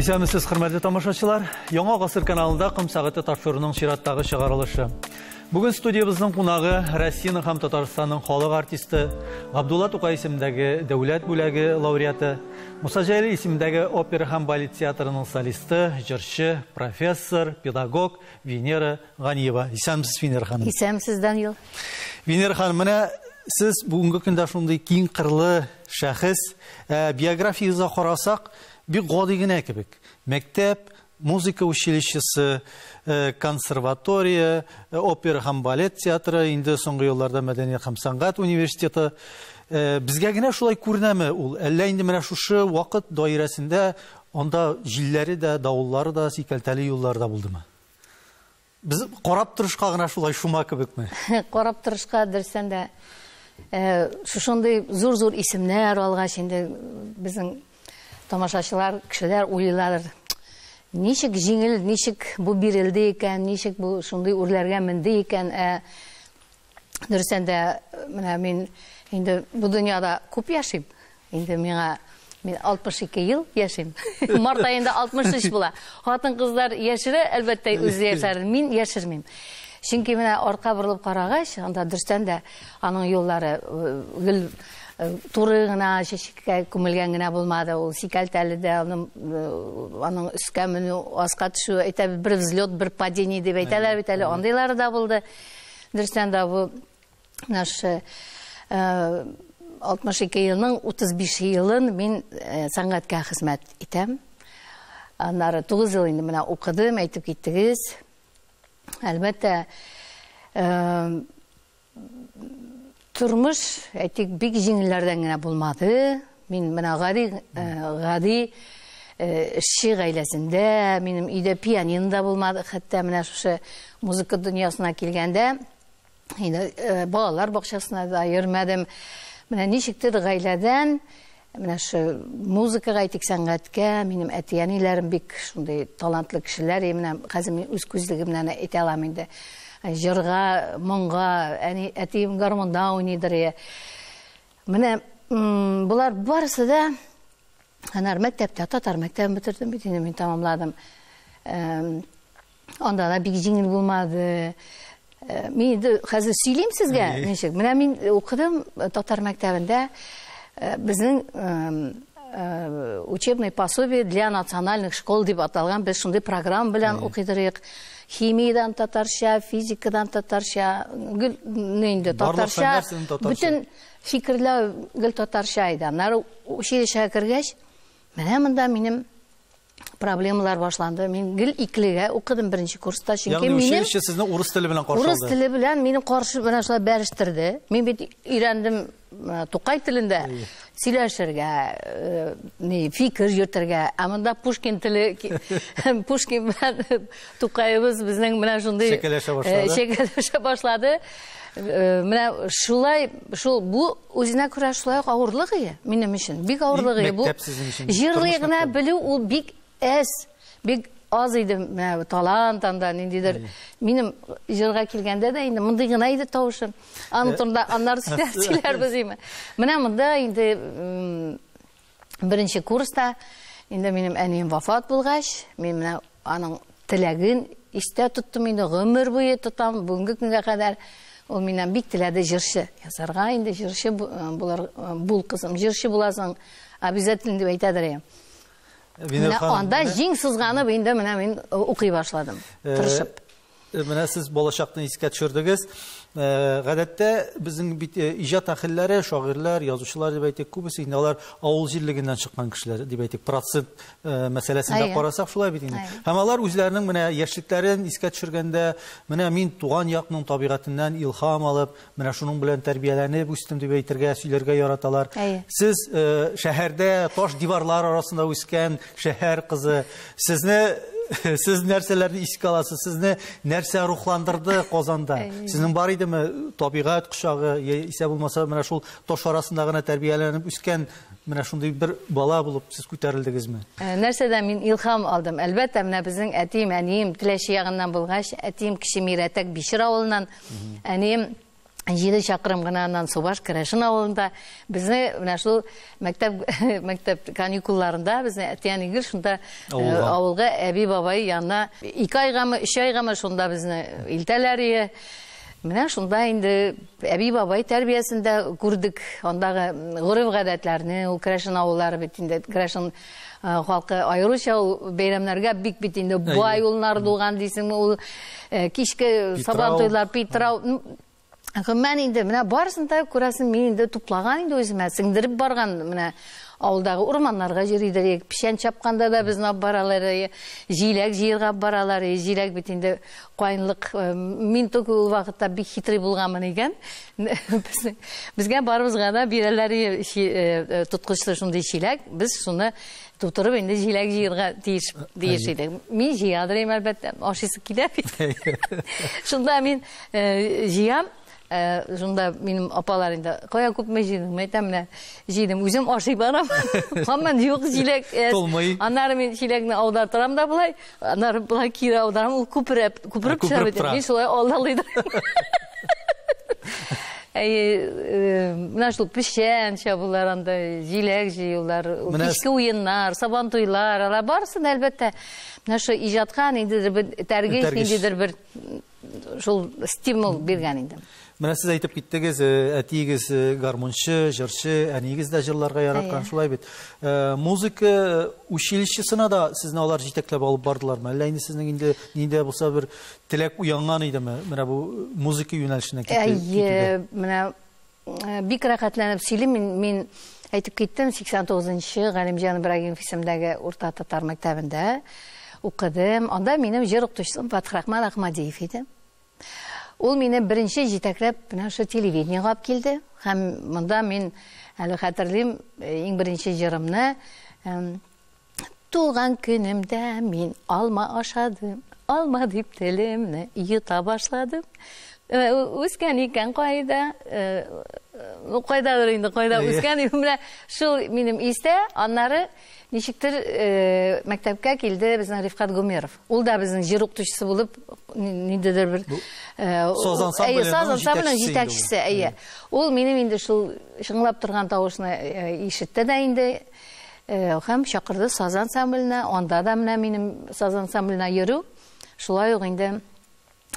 Исәмісіз құрметті тамашашылар, Яңа ғасыр каналында Қым сағыты тапшырының шираттағы шығарылышы. Бүгін студиябыздың қунағы Россияның һәм Татарстанның халық артисті, Ғабдулла Тукай исемдәге дәүләт бүләге лауреаты, Муса Жәлі исемдәге опера һәм балет театрының солисты, жыршы, профессор, педагог Венера Ғаниева. Исәмсіз Венера ханым. Исәмсіз, Данил. Венера ханым, менә сіз бүгінгі күндә шундый киң қырлы шәхес, ә, биографияңызга қарасақ, бик гади генә кебек. Мәктәп, музыка училищесы, э, консерватория, э, опера һәм балет театры, инде соңгы елларда мәдәният һәм сәнгать университеты. Э, Безгә генә шулай күренәме ул? Әллә инде менә шушы вакыт даирәсендә анда җилләре дә, давыллары да, сикәлтәле юллар да булдымы? Без карап торышка гына шулай шума кебекме? Қарап тұрышқа дұрыстан да ә, шушындай зур-зур исемнәр алғаш енді біздің тамашашылар, кішілер ойлайлар нешік жеңіл, нешік бұл берілді екен, нешік бұл шундай үрлерге мінді екен. Ә, дұрыстан да мына мен енді бұл дүнияда көп яшайм. Енді меңа мен 62 ел яшайм. Март айында 63 бола. Хатын қыздар яшірі, әлбәтте өзі яшар. Мен яшірмейм. Чөнки менә артка борылып карагач, анда дөрестән дә аның гел туры гына чәчеккә күмелгән генә булмады. Ул сикәлтәле дә, аның аның өскә менү, аска төшү, әйтә бер взлет, бер падение дип әйтәләр бит әле. Андыйлары да булды. Дөрестән дә бу наш 62 елның 35 елын мин сәнгатькә хезмәт итәм. Аннары 9 ел инде менә укыдым, әйтеп киттегез. Әлбәттә, тормыш, әйтик, бик җиңелләрдән генә булмады. Мин менә гади гади эшче гаиләсендә, минем өйдә пианино да булмады, хәтта менә шушы музыка дөньясына килгәндә, инде балалар бакчасына да йөрмәдем. Менә ничектер гаиләдән менә шу музыкага әйтик сәнгатькә минем әтиәниләрем бик шундый талантлы кешеләр менә хәзер мин үз күзлегем белән әйтә алам инде җырга моңга әни әтием гармонда уйныйдыр менә булар барысы да анар мәктәптә татар мәктәбен бетердем бит мин тамамладым. Анда да бик җиңел булмады мин инде хәзер сөйлим сезгә ничек менә мин укыдым татар мәктәбендә біздің учебный пособие для национальных школ деп аталған біз шундай программа белән укыйдырык химиядан татарша физикадан татарша гел инде татарша бүтән фикерләү гел татарша иде аннары училищега кергәч менә монда минем проблемалар башланды. Мин гел иклегә укыдым беренче курста, чөнки минем сезне урыс теле белән каршы Урыс теле белән минем каршы менә шулай бәрештерде. Мин бит өйрәндем Тукай телендә сөйләшергә, ни фикер йөртергә. Ә монда Пушкин теле, Пушкин белән Тукайыбыз безнең менә шундый башлады. Шәкеләшә башлады. Менә шулай, шул бу үзенә күрә шулай авырлык ие, минем өчен. Бик авырлык ие бу. Җырлый гына белү ул бик әс, бик аз иде менә талант анда ниндидер. Минем җырга килгәндә дә инде мондый гына иде тавышым. Аны турында аннары сөйләрбез име. Менә монда инде беренче курста инде минем әнием вафат булгач, мин менә аның теләген истә тоттым инде гомер буе тотам, бүгенге көнгә кадәр. Ул миннән бик теләде җырчы. Язарга инде җырчы булар бул кызым, җырчы буласың, обязательно дип әйтәдер. Менә анда җиң сызганып инде менә мин укый башладым. Тырышып. Менә сез балачакны искә төшердегез. Гадәттә безнең бит иҗат әһелләре, шагыйрьләр, язучылар дип әйтик, күбесе инде алар авыл җирлегеннән чыккан кешеләр дип әйтик. Процент мәсьәләсендә карасак шулай бит инде. Һәм алар үзләренең менә яшьлекләрен искә төшергәндә, менә мин туган якның табигатыннан илһам алып, менә шуның белән тәрбияләнеп үстем дип әйтергә, сөйләргә яраталар. Сез шәһәрдә таш диварлар арасында үскән шәһәр кызы, сезне сіз нәрселерді еске аласыз сізні нәрсе рухландырды қозанда. Сіздің бар идеме? Табиғат құшағы исә болмаса мына шул таш арасында гына тәрбияләнеп үскән менә шундый бер бала булып сез күтәрелдегезме нәрсәдән мин илһам алдым. Әлбәттә менә безнең әтием әнием теләче ягыннан булгач әтием кече мирәтәк бишер авылыннан әнием жеті шақырым ғана анан субаш кірәшін ауылында бізді мына шул мектеп мектеп каникулларында бізді әтиян игіл шунда э, Ауылға. ауылға әби бабай янына екі айғамы үш айғамы шунда бізді илтәләр ие менә шунда инде әби бабай тәрбиясендә күрдек. Андагы ғөреф гадәтләрне ул керәшен авыллары бит инде. Керәшен э, халкы аеруча ул бәйрәмнәргә бик бит инде. Бай улнар туган дисеңме ул кичке сабан туйлар питрау Мен инде менә барысын да күрәсең, мин инде туплаган инде үземә, сеңдереп барган менә авылдагы урманнарга йөридер, пишән чапканда да безне алып баралар, е, җиләк җыярга баралар, е, җиләк бит кайынлык. э, Мин тук ул вакытта бик хитрый булганмын икән. Без- Безгә барыбызга да бирәләр е, ши- э, тоткычлы шундый җиләк, без шуны тутырып инде җиләк җыярга тиеш идек. Мин җыядырым әлбәттә, ашыйсы килә бит. Шунда мин э, җыям, Ә, шунда минем апалар инде кая күпме җыйдың мен әйтәм менә җыйдым үзем ашый барам һаман юк җиләк әз. Толмый. аннары мин җиләкне аудартырам да болай аннары болай кире аударам ул күпереп күпереп төшә күпереп бит тора. мин шулай алдалыйдым Әй, менә шул пешән чабулар анда җиләк җыюлар Менә- кичке уеннар сабан туйлар алар барысын әлбәттә менә шу иҗатка ниндидер бер тәргеш Тәргеш. ниндидер бер шул стимул биргән инде Әйтеп киттегез, э, әтиегез э, гармунчы, җырчы, әниегез дә җырларга яраткан, шулай бит. Музыка училищесына да сезне алар җитәкләп алып бардылармы? Әллә инде сезнең инде нидә булса бер теләк уянган идеме? Менә бу музыка юнәлешенә. Әйе, менә бик рәхәтләнеп сөйлим. Мин, әйтеп киттем 89-нчы Галимҗан Ибрагимов исемендәге урта татар мәктәбендә укыдым. Анда минем җыр укытучысым Фатхрахман Ахмадиев иде. Ул мине беренче җитәкләп менә шу телевидениегә алып килде. Һәм монда мин әле хәтерлим э, иң беренче җырымны эм, Туган көнемдә мин алма ашадым, алма дип телемне юта башладым. Э, Үскән икән кайда, э, кайдадыр инде, кайда Әйе. үскән менә шул минем истә, аннары ничектер э, мәктәпкә килде безнең Рифкат Гумеров. Ул да укытучысы булып ни- ниндидер бер э, Саз ул- ансамбленең әйе, саз ансамбленең җитәкчесе инде ул. җитәкчесе, әйе. Ул минем инде шул шыңлап торган тавышны э, ишетте дә инде Э, һәм чакырды саз ансамбленә, анда да менә минем саз ансамбленә йөрү шулай ук инде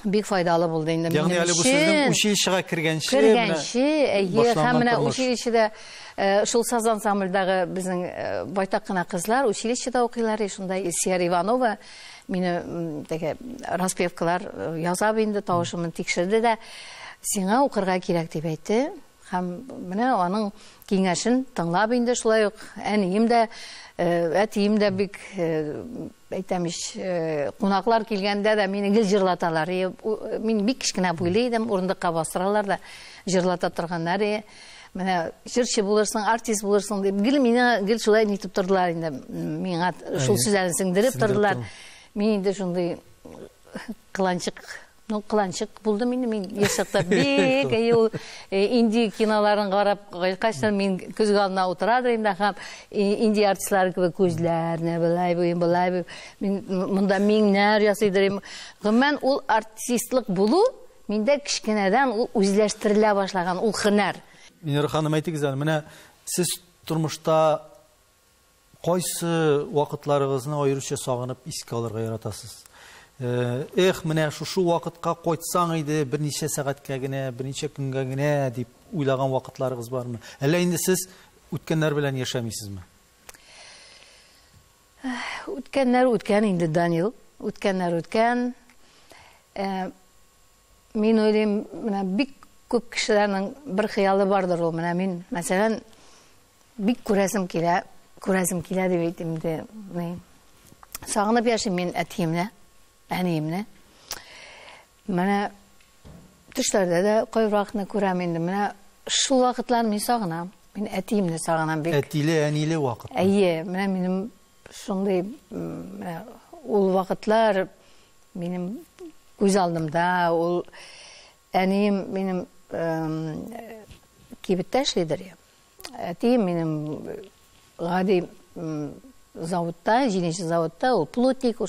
бик файдалы булды инде Ягъни әле бу сезнең училищега кергәнче Кергәнче, әйе, һәм менә училищеда шул саз ансамбльдәге безнең байтак кына кызлар училищеда укыйлар, и шунда Исия Иванова мине теге распевкалар э, яза инде тавышымны тикшерде дә сиңа укырга кирәк дип әйтте. Һәм менә аның киңәшен тыңлап инде шулай ук әнием дә э, әтием дә бик э, әйтәм ич э, кунаклар килгәндә дә мине гел җырлаталар. Мин бик кечкенә буйлы идем, урындыкка бастыралар да җырлата торганнар. Менә җырчы булырсың, артист булырсың дип гел мине гел шулай нитеп тордылар инде. Миңа шул сүзләрне сеңдереп тордылар. Мин инде шундый кыланчык Ну, кыланчык булдым инде мин яшь чакта бик әйе ул э, инди киноларын карап кайчан мин күз алдына утырадыр инде һәм э, инди артистлар кебек күзләрне былай буен былай буен мин монда миңнәр ясыйдыр гомумән ул артистлык булу миндә кичкенәдән ул үзләштерелә башлаган ул һөнәр. Минер ханым әйтегез әле, менә сез тормышта кайсы вакытларыгызны аеруча сагынып искә алырга яратасыз? Э, Эх, менә шушы вакытка кайтсаң иде, берничә сәгатькә генә, берничә көнгә генә дип уйлаган вакытларыгыз бармы? Әллә инде сез үткәннәр белән яшәмисезме? Үткәннәр үткән инде Данил. Үткәннәр үткән. Ә, мин уйлыйм, менә бик күп кешеләрнең бер хыялы бардыр ул. Менә мин, мәсәлән, бик күрәсем килә, күрәсем килә дип әйтим инде. Ни, Сагынып яшим мин әтиемне, Әниемне. Менә төшләрдә дә кайвакытны күрәм инде. Менә шул вакытлар мин сагынам. Мин әтиемне сагынам бик. Әтиле, әниле вакыт. Әйе, менә минем шундый м, менә ул вакытлар минем күз алдымда, минем эм, кибеттә эшлидер. я. Әтием минем гади заводта, җиненче заводта, ул плотник, ул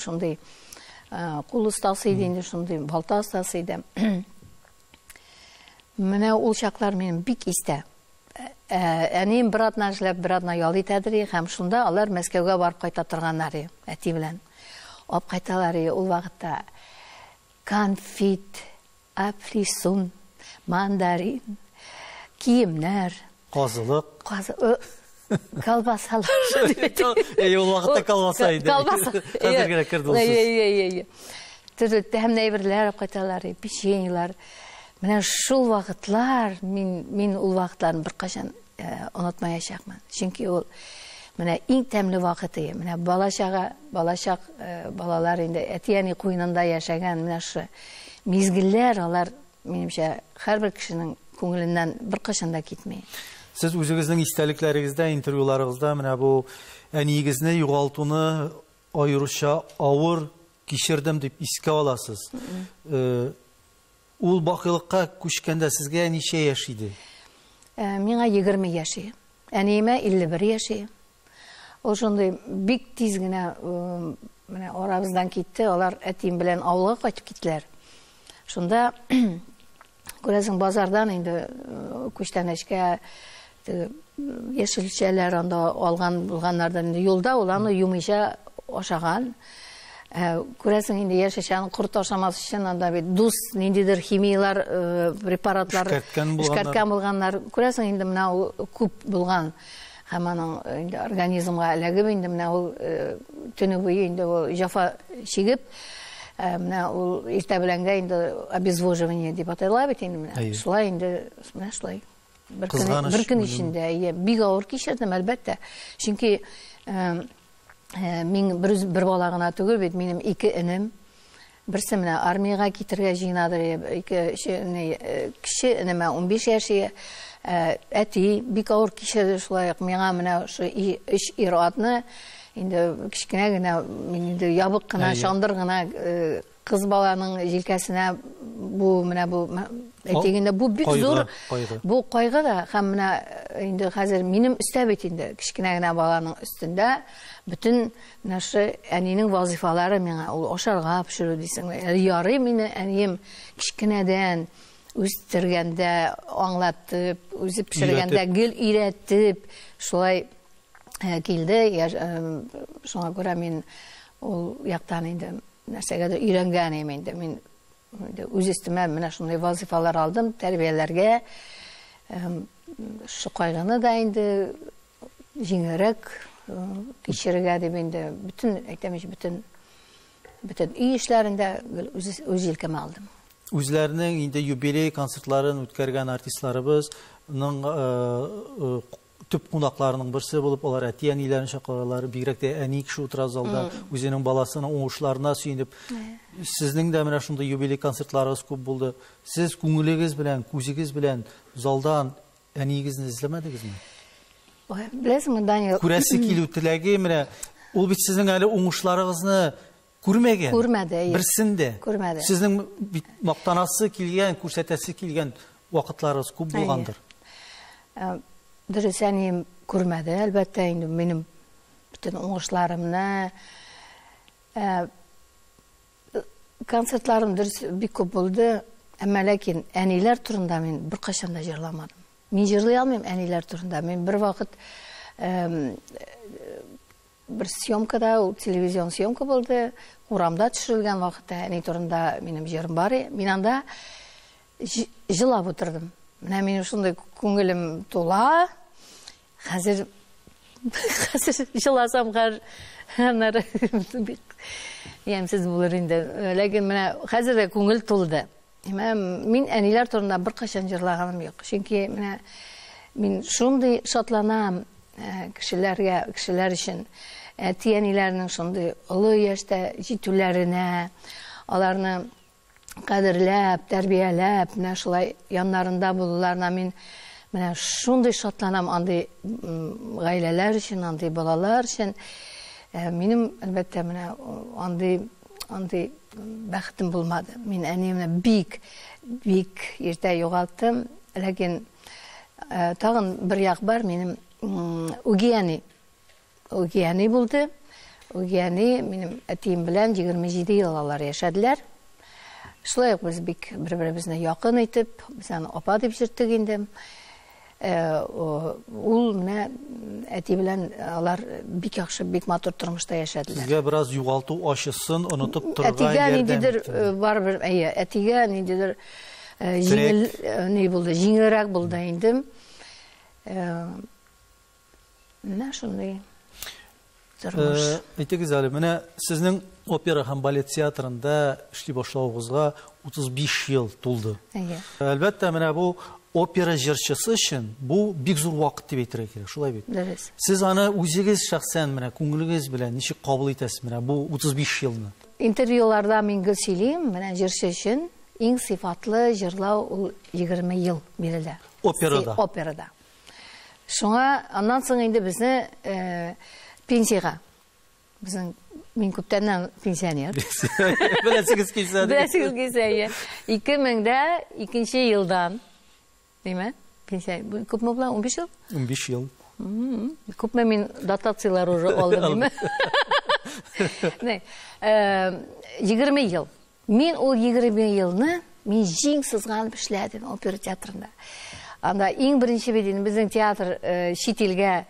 шундый э, кул остасы иде инде, шундый балта остасы иде. Менә ул чаклар минем бик истә. Әнием бер атна эшләп, бер атна ял итәдер, һәм шунда алар Мәскәүгә барып кайта торганнар, әти белән. Алып кайталар, ул вакытта конфит, апельсин, мандарин, киемнәр, Казылык. Колбасалар. Ей, ул вакытта колбаса иде. Колбаса. Ой, ой, ой. Төрле тәм әйберләр алып кайталар, печеньелар. Менә шул вакытлар, мин мин ул вакытларны беркайчан э, онытмаячакмын. Чөнки ул менә иң тәмле вакыт иде. Менә балачага, балачак э, балалар инде әтияни куйнында яшәгән менә шу мизгелләр алар минемчә һәрбер кешенең күңеленнән беркайчан да китми. Сез үзегезнең истәлекләрегездә, интервьюларыгызда менә бу әниегезне югалтуны аеруча авыр кичердем дип искә аласыз. Э, Ул бакыйлыкка күчкәндә сезгә ничә яшь иде? Ә, Миңа 20 яши. Әниемә 51 яши. Ул шундый бик тиз генә ы, менә арабыздан китте. Алар әтием белән авылга кайтып киттеләр. Шунда күрәсең базардан инде ы, күчтәнәчкә яшелчәләр анда инде юлда ул аны юмыйча ашаган. Ә, Күрәсең инде яшелчәне корт ашамас өчен анда бит дус ниндидер химиялар ы, препаратлар Эшкәрткән булганнар. Күрәсең инде менә ул күп булган. Һәм аның инде организмга эләгеп инде менә ул э, төне буе инде ул җафа чигеп э, менә ул иртә беләнгә инде обезвоживание дип атала бит инде менә. Әйе. Шулай инде менә шулай. Чөнки э, э, мин бер үз- бер бала гына түгел бит, минем ике энем. Берсе менә армиягә китергә җыйнадыр, ике ше- не, э, кеше энемә 15 яши. Ә, Әти бик авыр кичерде шулай ук миңа менә ир-атны инде кичкенә генә инде ябык кына, Әйе. шандыр гына э, кыз баланың җилкәсенә бу менә бу әйтегендә бу бик зур. Бу кайгы да һәм менә э, инде хәзер минем өстә бит инде кичкенә генә баланың өстендә бөтен менә шу әнинең вазифалары миңа ул ашарга пешерү дисең. Әле ярый мине әнием кичкенәдән үстергәндә аңлатып, үзе пешергәндә гел өйрәтеп, шулай э, килде. Яш- э, Шуңа күрә мин ул яктан инде нәрсәгәдер өйрәнгән идем инде. Мин инде үз өстемә менә шундый вазифалар алдым, тәрбияләргә. Эм, Шу кайгыны да инде җиңәрәк э, кичерергә дип инде бөтен әйтәмеш бөтен бөтен үй эшләрендә гел үз үз җилкәмә алдым. Үзләренең инде юбилей концертларын үткәргән артистларыбызның э, э, төп кунакларының берсе булып, алар әти әниләрен чакыралар, бигрәк тә әни кеше утыра залда, үзенең баласының уңышларына сөенеп. Сезнең дә менә шундый юбилей концертларыгыз күп булды. Сез күңелегез белән, күзегез белән залдан әниегезне эзләмәдегезме? Ой, Беләсеңме, Данил? Күрәсе килү теләге менә ул бит сезнең әле уңышларыгызны күрмәгән. Күрмәде, әйе. Берсендә. Күрмәде. Сезнең бит мактанасы килгән, күрсәтәсе килгән вакытларыгыз күп Әйе. булгандыр. Ә, Дөрес, әнием күрмәде, әлбәттә, инде минем бөтен уңышларымны. Ә, Концертларым дөрес бик күп булды, әмма ләкин әниләр турында мин беркайчан да җырламадым. Мин җырлый алмыйм әниләр турында. Мин бер вакыт эм, бер съемкада, телевизион съемка булды, урамда төшерелгән вакытта әни турында минем җырым бар. Мин анда жылап отырдым. Менә минем шундай күңелем тула. Хәзер хәзер жыласам бик ямсыз булыр инде. Ләкин хәзер дә күңел тулды. Менә мин әниләр турында беркайчан җырлаганым юк. Чөнки менә мин шундый шатланам э, кешеләргә, кешеләр өчен. Әти әниләрнең шундый олы яшьтә җитүләренә, аларны кадерләп, тәрбияләп, менә шулай яннарында булуларына мин менә шундый шатланам андый гаиләләр өчен, андый балалар. Ә, Минем әлбәттә менә андый андый бәхетем булмады. Мин әниемне бик бик иртә югалттым, ләкин тагын бер як бар минем үгияни. Үгияни булды. Үгияни минем әтием белән 27 ел алар яшәделәр. Шулай ук без бик бер-беребезне якын итеп, без аны апа дип җирттек инде. Ул менә әти белән алар бик яхшы, бик матур тормышта яшәделәр. Сезгә бераз югалту ачысын онытып Әтигә ярдәм ниндидер итте. э, барыбер, әйе, әтигә ниндидер җиңел ни булды, җиңелрәк булды инде. Менә шундый тормыш. Әйтегез әле, менә сезнең опера һәм балет театрында эшли башлавыгызга 35 ел тулды. Әйе. Әлбәттә, менә бу опера җырчысы өчен бу бик зур вакыт дип әйтергә кирәк, шулай бит. Дөрес. Сез аны үзегез шәхсән менә күңелегез белән ничек кабул итәсез менә бу 35 елны? Интервьюларда мин гел сөйлим, менә җырчы өчен иң сыйфатлы җырлау ул 20 ел бирелә. Операда. Операда. Шуңа аннан соң инде безне э, пенсияга безнең мин күптәннән пенсионер. Беләсегез килсә. Беләсегез килсә, иә. 2002 елдан, деме? Пенсия, бу күпме була? 15 ел? 15 ел. М, Күпме мин дотациялар уже алдым, деме? Не, э, 20 ел. Мин ул 20 елны мин җиң сызганып эшләдем опера театрында. Анда бит инде безнең театр э, чит илгә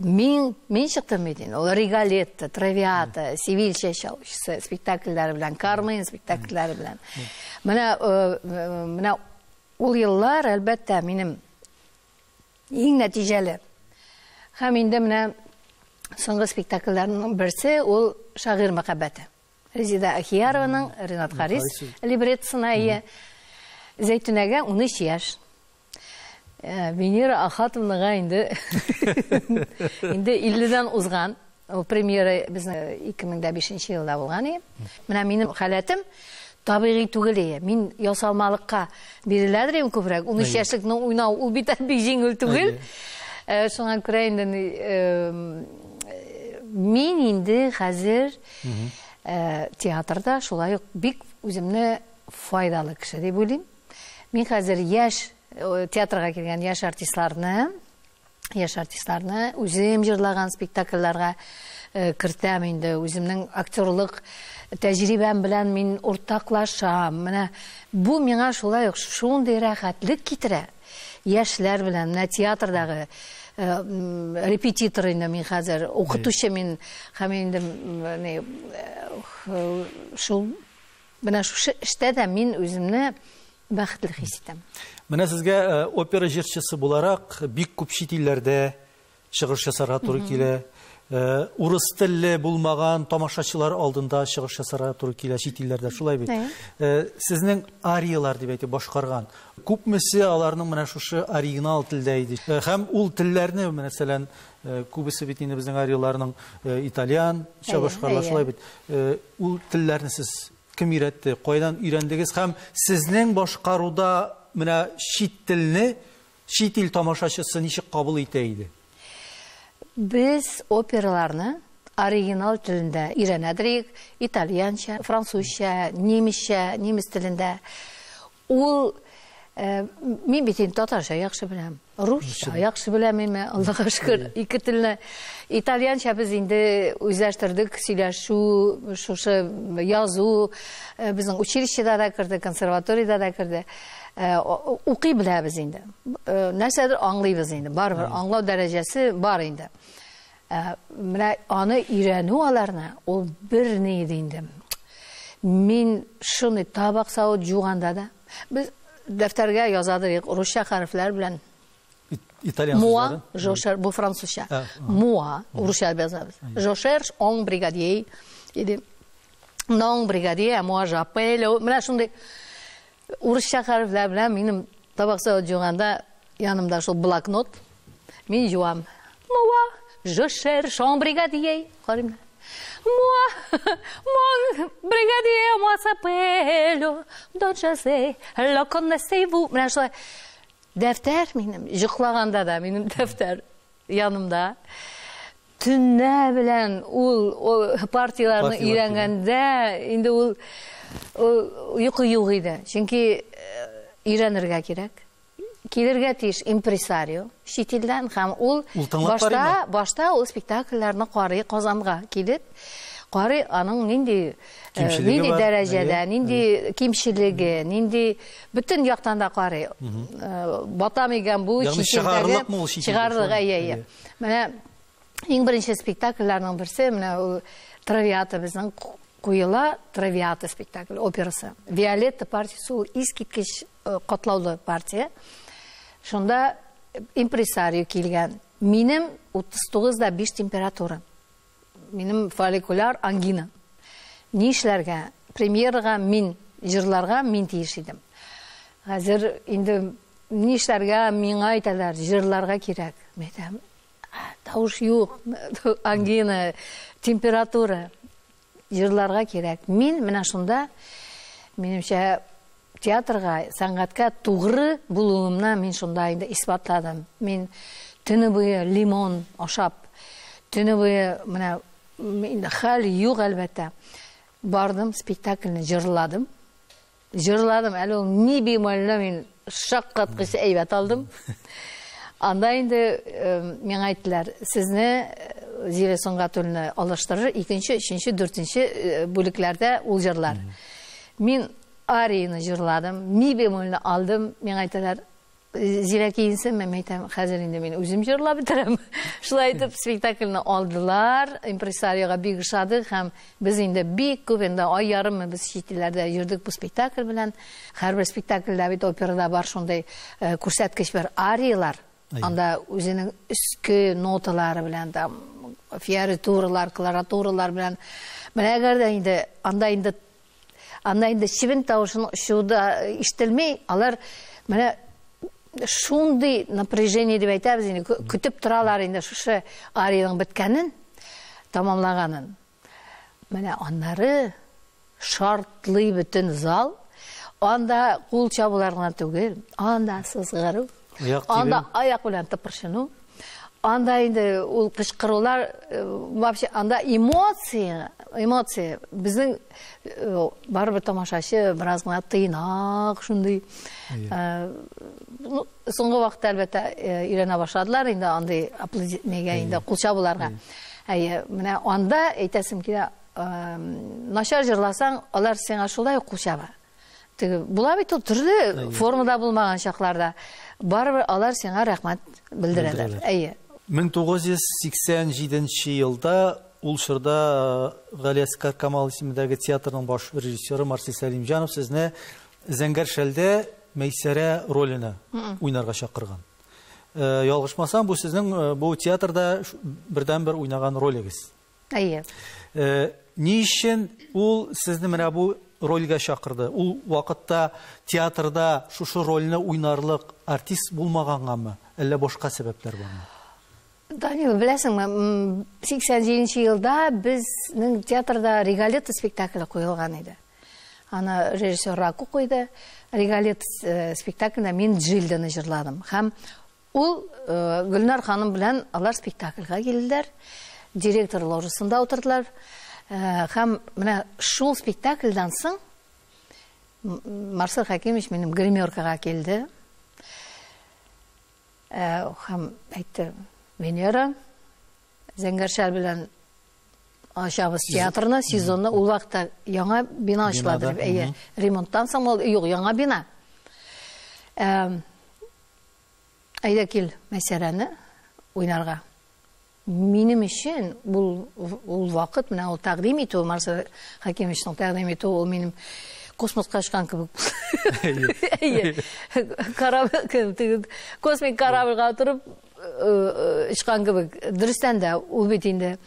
э, мин чыктым бит инде. Ул Ригалетта, Травиата, Севиль чәчәүчесе спектакльләре белән, Кармен спектакльләре белән. Менә э, э, менә ул еллар әлбәттә минем иң нәтиҗәле. Һәм инде менә соңгы спектакльләрнең берсе ул Шагыйрь мәхәббәте. Резида Ахиярованың Ренат Харис либреттосына ия. Зәйтүнәгә 13 яшь. Э, Венера Ахатовнаға инде инде 50-дән узган. Ул премьера безнең 2005 елда булган иде. Менә минем халәтем табигый түгел иде. Мин ясалмалыкка биреләдер инде күбрәк. 13 яшьлекне уйнау ул бит бик җиңел түгел. Шуңа күрә инде э, мин инде хәзер театрда шулай ук бик үземне файдалы кеше дип уйлыйм. Мин хәзер яшь э, театрга килгән яшь артистларны, яшь артистларны үзем җырлаган спектакльләргә э, кертәм инде. Үземнең актерлык тәҗрибәм белән мин уртаклашам. Менә бу миңа шулай ук шундый рәхәтлек китерә. Яшьләр белән менә театрдагы э, репетитор инде мин хәзер, укытучы мин һәм инде шул менә шушы эштә дә мин үземне бәхетле хис итәм. Менә сезгә э, опера җырчысы буларак бик күп чит илләрдә чыгыш ясарга туры килә. Э, Урыс телле булмаган тамашачылар алдында чыгыш ясарга туры килә чит илләрдә, шулай бит. Әйе. Э, Сезнең ариялар дип әйтеп башкарган. Күпмесе аларның менә шушы оригинал телдә иде. Э, Һәм ул телләрне, мәсәлән, э, күбесе бит инде безнең арияларның э, итальян Әйе, башкарыла, әйе. шулай бит. Э, Ул телләрне сез кем өйрәтте, кайдан өйрәндегез һәм сезнең башкаруда менә чит телне чит ил тамашачысы ничек кабул итә иде? Без операларны оригинал телендә өйрәнәдек, итальянча, французча, немецчә, немец телендә. Ул э, мин бит инде татарча яхшы беләм. Русча яхшы беләм инде, Аллаһка шөкер. Ике телне итальянча без инде үзләштердек, сөйләшү, шушы язу, э, безнең училищеда да керде, консерваториядә да керде. Э, о- о- Укый беләбез инде. Э, Нәрсәдер аңлыйбыз инде. Барыбер аңлау дәрәҗәсе бар инде. Ә, менә аны өйрәнү аларны ул бер ни иде инде. Мин шуны табак савыт жуганда да без дәфтәргә язадык русча хәрефләр белән Ит- Итальян Муа, сүзләре. Жошер, бу французча. А, ага. Муа, русча язабыз. Жошер, он бригадиер. Иде. Non brigadier, moi j'appelle. Менә шундый урысча хәрефләр белән минем табак савыт жуганда янымда шул блокнот. Мин жуам. Je cherche un brigadier. Карыйм. Moi, mon brigadier, moi s'appelle. Don José, le connaissez-vous? Менә шулай дәфтәр минем, йоклаганда да минем дәфтәр янымда. Төннә белән ул, партияларны Партиялар өйрәнгәндә инде ул, юк иде. Чөнки э, өйрәнергә кирәк. Килергә тиеш импресарио чит илдән һәм ул башта башта ул спектакльләрне карый Казанга килеп карый аның нинди нинди дәрәҗәдә нинди кимчелеге нинди бөтен яктан да карый батам икән бу илдә? чыгарлык Әйе. әйе менә иң беренче спектакльләрнең берсе менә ул травиата безнең куела травиата спектакль операсы виолетта партиясы ул искиткеч э, катлаулы партия. Шунда импресарио килгән минем 39 да 5 температура. Минем фолликуляр ангина. Ни эшләргә премьерага мин җырларга мин тиеш идем. Хәзер инде ни эшләргә миңа әйтәләр җырларга кирәк. Мен әйтәм «А, тавыш ангина температура. Җырларга кирәк мин менә шунда минемчә театрга сәнгатькә тугры булуымны мин шунда инде мин төне буе лимон ашап төне буе менә инде хәл юк әлбәттә. Бардым спектакльне җырладым җырладым әле ул ни бимәлне мин шаккаткыч әйбәт алдым. анда инде э, миңа әйттеләр сезне э, зилә соңгатулны алыштырыр икенче өченче дүртенче э, бүлекләрдә ул җырлар мин арияны җырладым ми бемольне алдым миңа әйтәләр зилә киенсен мен әйтәм хәзер инде мин үзем җырлап бетерәм шулай итеп спектакльне алдылар импресариога бик ошады һәм без инде бик күп инде ай ярым без чит илләрдә йөрдек бу спектакль белән. Һәрбер спектакльдә бит операда бар шундай э, күрсәткеч бер ариялар. Анда үзенең өске ноталары белән там фиоритуралар кларатуралар белән. Менә әгәр дә инде анда инде анда инде чебен тавышын шуда ишетелмәй алар менә шундый напряжение дип әйтәбез инде. Кө- көтеп торалар инде шушы арияның беткәнен тамамлаганын. Менә аннары шартлый бөтен зал анда кул чабулар гына түгел анда сызгыру анда аяк белән тыпырчыну анда инде ул кычкырулар вообще анда эмоция эмоция безнең э, барыбер тамашачы бераз гына тыйнак шундый Э, ну, соңгы вакытта әлбәттә өйрәнә башладылар инде аплоди- нигә инде кул чабуларга әйе менә анда әйтәсем килә начар җырласаң алар сиңа шулай ук теге була бит ул төрле формада булмаган чакларда барыбер алар сиңа рәхмәт белдерәләр Белдерәләр. әйе 1987 елда ул чорда э, Галиаскар Камал исемендәге театрның баш режиссеры Марсель Сәлимҗанов сезне Зәңгәр шәлдә Мәйсәрә роленә уйнарга чакырган. Э, Ялгышмасам, бу сезнең э, бу театрда ш- бердән-бер уйнаган ролегез. әйе Ни өчен ул сезне менә бу рольгә чакырды? Ул вакытта театрда шушы рольне уйнарлык артист булмагангамы, әллә башка сәбәпләр бармы? Данил, беләсеңме, м, 87 елда безнең театрда Регалет спектакле куелган иде. Аны режиссер Раку куйды. Регалет э, спектаклендә мин Джильданы җырладым. Һәм ул э, Гөлнар ханым белән алар спектакльгә килделәр. Директор ложасында утырдылар. Э, Һәм менә шул спектакльдән соң Марсел Хакимович минем гримеркага килде. Ә, һәм әйтте Венера Зәңгәршәл белән ашабыз театрны сезонны ул вакытта яңа бина ачылады дип әйе ремонттан соң ул юк яңа бина. Әйдә кил мәсәрәне уйнарга. Минем өчен ул ул вакыт менә ул тәкъдим итү Марсел Хакимовичның тәкъдим итү ул минем космоска очкан кебек космик корабльга утырып очкан кебек. Дә ул бит инде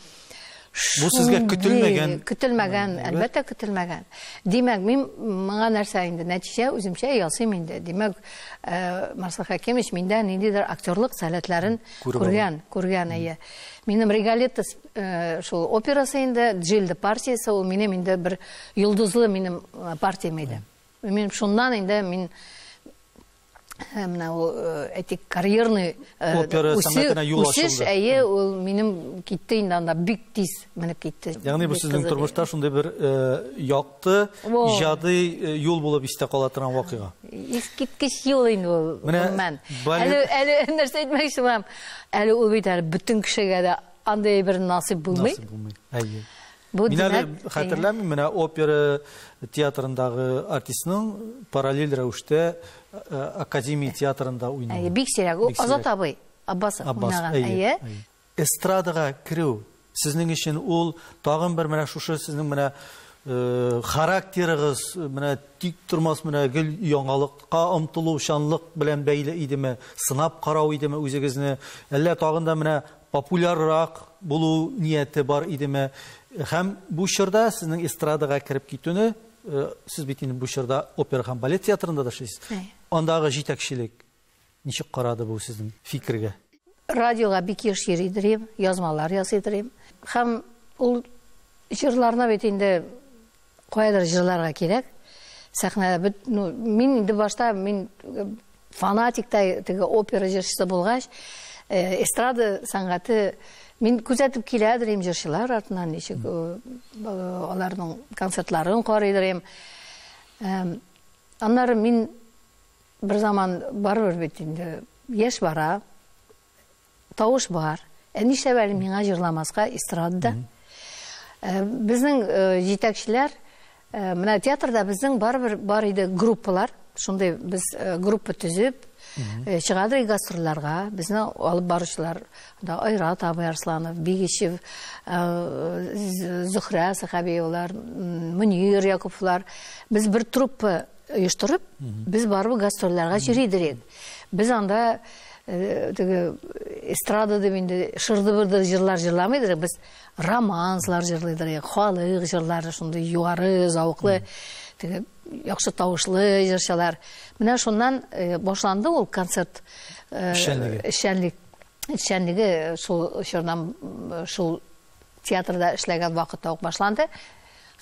Бу сезгә шундый көтелмәгән- көтелмәгән, әлбәттә көтелмәгән. Димәк, мин моңа нәрсә инде нәтиҗә үземчә ясыйм инде. Димәк, э, Марсел Хакимович миндә ниндидер актерлык сәләтләрен Күреп күргән, күргән әйе. Минем Регалетта э, шул операсы инде, Джильда партиясе, ул минем инде бер йолдызлы минем э, партиям иде. Мин шуннан инде мин э, менә ул э, әйтик карьерный үсеш, әйе, ул минем китте инде анда бик тиз менеп китте. Ягъни бу сезнең тормышта шундый бер э, якты, иҗади э, юл булып истә кала торган вакыйга. Искиткеч юл инде ул. Балет- Әле әле нәрсә әйтмәкче булам. Әле ул бит әле бөтен кешегә дә андай бер насыйп булмый. Әйе. Мин әле хәтерләмим, менә опера театрындагы артистның параллель рәвештә академия театрында Әйе, уйнаган. бик сирәк. Ул. Азат абый, Аббасов Аббас, уйнаган. әйе. Эстрадага кирү сезнең өчен ул тагын бер менә шушы сезнең менә э, характерыгыз менә тик тормас менә гел яңалыкка омтылучанлык белән бәйле идеме, сынап карау идеме үзегезне, әллә тагын да менә популяррак булу нияте бар идеме? Һәм бу чорда сезнең эстрадага кирип китүне э, сез бит инде бу чорда опера һәм балет театрында да эшлисез. Әйе. Андагы җитәкчелек ничек карады бу сезнең фикергә? радиоға бик еш йөридерем, язмалар ясыйдырем. Һәм ул җырларына бит инде каядыр җырларга кирәк. Сәхнәдә бит, ну, мин инде башта мин э, фанатик та теге опера җырчысы булгач, э, эстрада сәнгате мин күзәтеп киләдерем җырчылар артыннан ничек э, э, аларның концертларын карыйдырем. Эм, Аннары мин бер заман барыбер бит инде яшь бара, тавыш бар. Ә нишләп әле миңа җырламаска эстрадада? Җитәкчеләр э, менә театрда безнең барыбер бар иде группалар. Шундай без э, группа төзеп, э, чыгадыр гастрольләргә. Безне алып баручылар да Айрат Абай Арсланов, Бигичев, э, З- Зөһрә Сахабиевлар, м, Мөнир Яковлар. Без бер труппа оештырып, без барыбер гастрольләргә йөридек. Без анда э, теге эстрада деп инде шырды-бырды җырлар җырламыйдыр, без романслар җырлыйдыр, халык җырлары шундый югары зауыклы, теге яхшы тавышлы җырчылар. Менә шуннан э, башланды ул концерт э, Эшчәнлеге. эшчәнлек эшчәнлеге шул чордан м, шул театрда эшләгән вакытта ук башланды.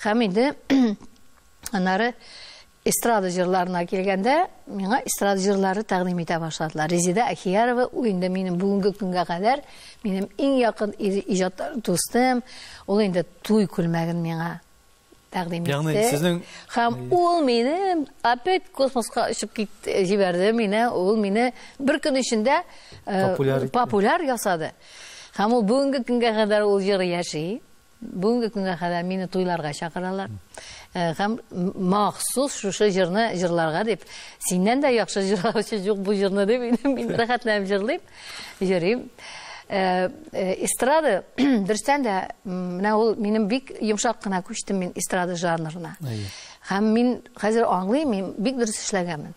Һәм инде аннары эстрада җырларына килгәндә, миңа эстрада җырлары тәкъдим итә башладылар. Резида Ахиярова ул инде минем бүгенге көнгә кадәр минем иң якын иҗат дустым. Ул инде туй күлмәген миңа тәкъдим итте. сезнең- Һәм ул мине опять космоска очып кит җибәрде мине. Ул мине бер көн эчендә Популяр ясады. Һәм ул бүгенге көнгә кадәр ул җыр яши. Бүгенге көнгә кадәр мине туйларга чакыралар. Һәм махсус шушы җырны җырларга дип, синнән дә яхшы җырлаучы юк бу җырны дип мин- мин рәхәтләнеп җырлыйм. Җырлыйм. Э, э, Эстрада дөрестән дә менә ул минем бик йомшак кына күчтем мин эстрада жанрына. Һәм мин хәзер аңлыйм, мин бик дөрес эшләгәнмен.